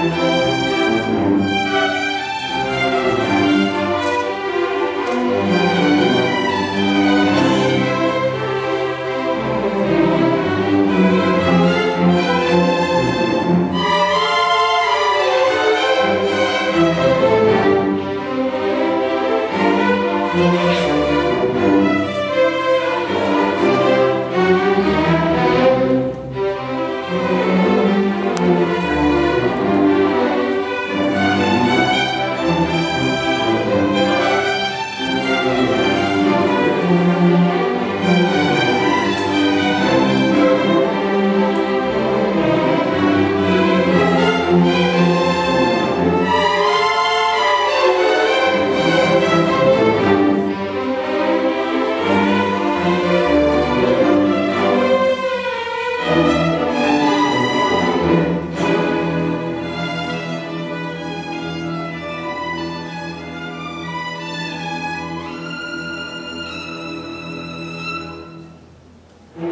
Música